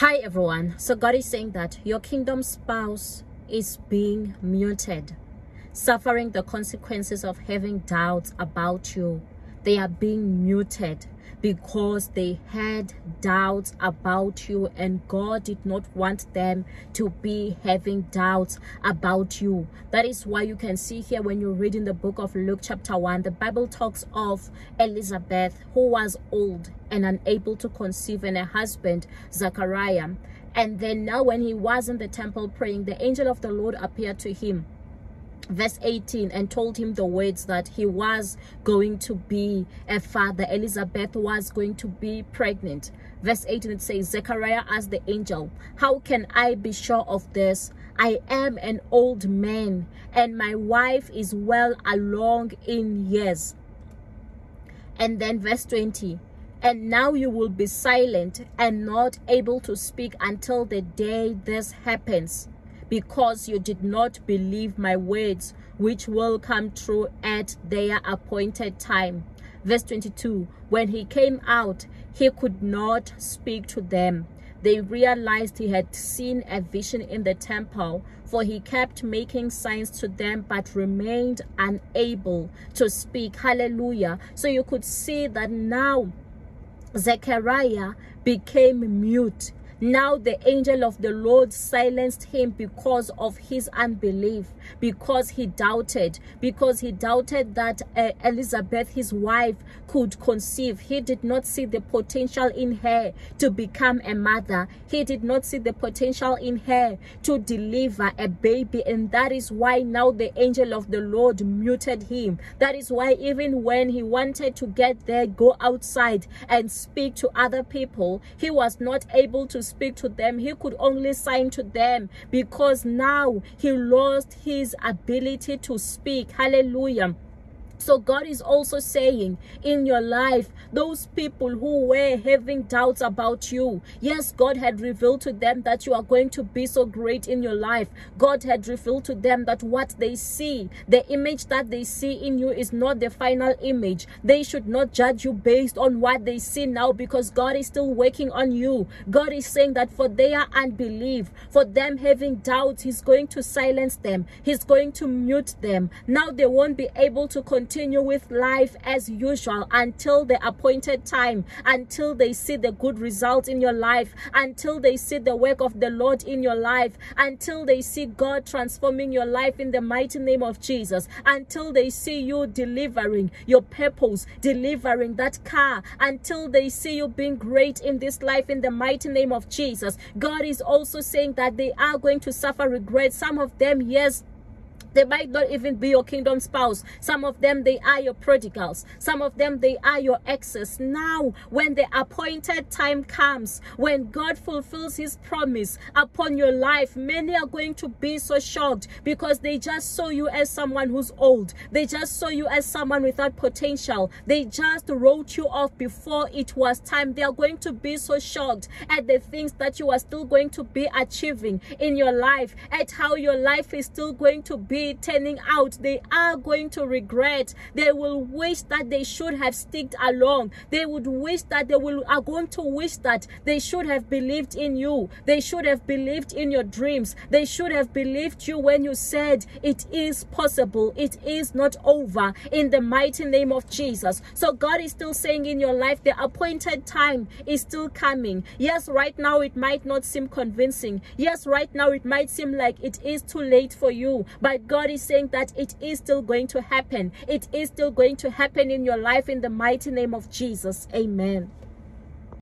Hi everyone. So God is saying that your kingdom spouse is being muted, suffering the consequences of having doubts about you. They are being muted because they had doubts about you and God did not want them to be having doubts about you. That is why you can see here when you read in the book of Luke chapter 1, the Bible talks of Elizabeth who was old and unable to conceive and her husband Zachariah. And then now when he was in the temple praying, the angel of the Lord appeared to him verse 18 and told him the words that he was going to be a father. Elizabeth was going to be pregnant. Verse 18 it says zechariah asked the angel how can i be sure of this? I am an old man and my wife is well along in years. And then verse 20 and now you will be silent and not able to speak until the day this happens because you did not believe my words, which will come true at their appointed time. Verse 22 When he came out, he could not speak to them. They realized he had seen a vision in the temple, for he kept making signs to them but remained unable to speak. Hallelujah. So you could see that now Zechariah became mute now the angel of the Lord silenced him because of his unbelief, because he doubted, because he doubted that uh, Elizabeth, his wife, could conceive. He did not see the potential in her to become a mother. He did not see the potential in her to deliver a baby. And that is why now the angel of the Lord muted him. That is why even when he wanted to get there, go outside and speak to other people, he was not able to speak to them. He could only sign to them because now he lost his ability to speak. Hallelujah. So God is also saying in your life, those people who were having doubts about you, yes, God had revealed to them that you are going to be so great in your life. God had revealed to them that what they see, the image that they see in you is not the final image. They should not judge you based on what they see now because God is still working on you. God is saying that for their unbelief, for them having doubts, He's going to silence them. He's going to mute them. Now they won't be able to continue continue with life as usual until the appointed time, until they see the good results in your life, until they see the work of the Lord in your life, until they see God transforming your life in the mighty name of Jesus, until they see you delivering your purpose, delivering that car, until they see you being great in this life in the mighty name of Jesus. God is also saying that they are going to suffer regret. Some of them, yes, they might not even be your kingdom spouse. Some of them, they are your prodigals. Some of them, they are your exes. Now, when the appointed time comes, when God fulfills his promise upon your life, many are going to be so shocked because they just saw you as someone who's old. They just saw you as someone without potential. They just wrote you off before it was time. They are going to be so shocked at the things that you are still going to be achieving in your life, at how your life is still going to be turning out, they are going to regret. They will wish that they should have sticked along. They would wish that they will are going to wish that they should have believed in you. They should have believed in your dreams. They should have believed you when you said it is possible. It is not over in the mighty name of Jesus. So God is still saying in your life the appointed time is still coming. Yes, right now it might not seem convincing. Yes, right now it might seem like it is too late for you. But God God is saying that it is still going to happen. It is still going to happen in your life in the mighty name of Jesus. Amen.